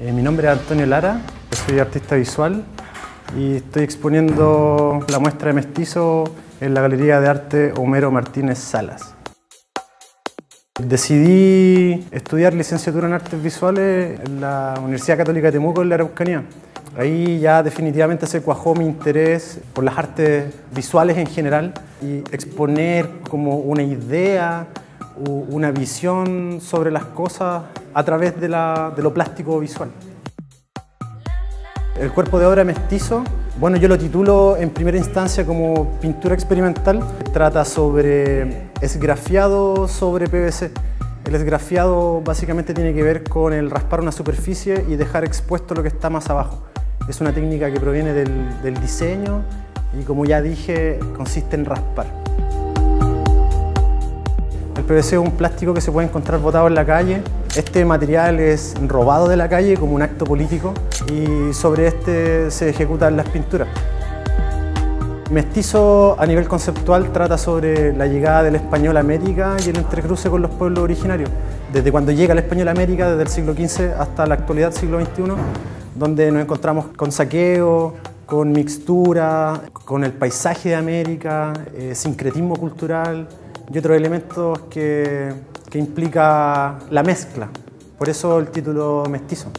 Eh, mi nombre es Antonio Lara, soy artista visual y estoy exponiendo la muestra de mestizo en la Galería de Arte Homero Martínez Salas. Decidí estudiar licenciatura en artes visuales en la Universidad Católica de Temuco en la Araucanía. Ahí ya definitivamente se cuajó mi interés por las artes visuales en general y exponer como una idea, una visión sobre las cosas a través de, lo plástico visual. El cuerpo de obra mestizo, bueno, yo lo titulo en primera instancia como pintura experimental. Trata sobre esgrafiado sobre PVC. El esgrafiado básicamente tiene que ver con el raspar una superficie y dejar expuesto lo que está más abajo. Es una técnica que proviene del, diseño y como ya dije, consiste en raspar. PVC es un plástico que se puede encontrar botado en la calle. Este material es robado de la calle como un acto político y sobre este se ejecutan las pinturas. Mestizo a nivel conceptual trata sobre la llegada del español a América y el entrecruce con los pueblos originarios. Desde cuando llega el español a América, desde el siglo XV hasta la actualidad, siglo XXI, donde nos encontramos con saqueo, con mixtura, con el paisaje de América, eh, sincretismo cultural, y otros elementos que, que implica la mezcla. Por eso el título mestizo.